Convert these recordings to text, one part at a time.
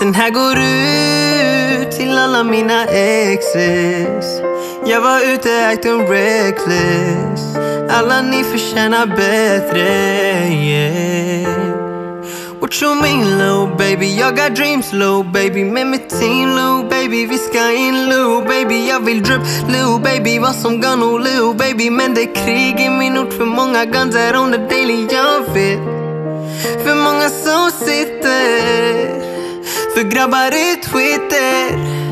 Den här går ut till alla mina exes. Jag var ute, acting reckless. Alla ni förtjänar bättre, yeah. What you mean low baby? Jag got dreams low baby. Med mitt team low baby. Vi ska in low baby. Jag vill drip low baby. Vad som gun low baby. Men det är krig i min ort. För många guns är on the daily Jag vet. För många som sitter för grabbar i Twitter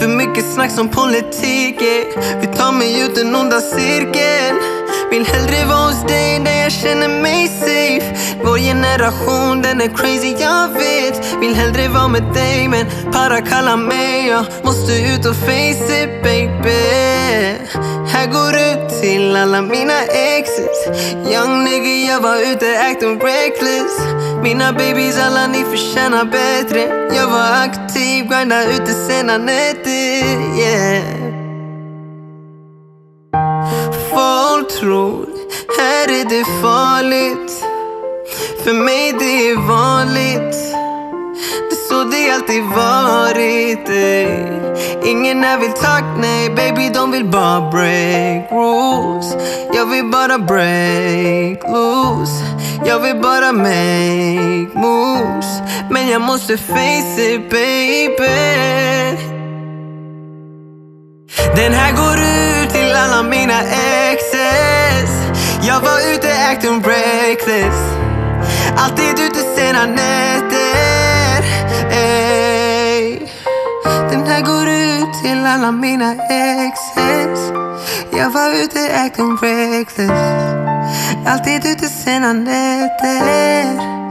för mycket snack som politik yeah. Vi tar mig ut den onda cirkeln. Vill hellre vara hos dig där jag känner mig safe. Vår generation den är crazy jag vet. Vill hellre vara med dig men para kalla mig. Jag måste ut och face it baby. Här går det till alla mina exes Young nigga jag var ute acting reckless. Mina babies alla ni förtjänar bättre. Jag var aktiv, grinda ute sena nätter yeah. Folk tror här är det farligt. För mig det är vanligt. Det är så det alltid varit ey. Ingen här vill talk, nej baby de vill bara break rules. Jag vill bara break loose. Jag vill bara make moves. Men jag måste face it baby. Den här går ut till alla mina exes. Jag var ute acting reckless Alltid ute sena nätter. Eh till alla mina exes. Jag var ute acting reckless Alltid ute sena nätter.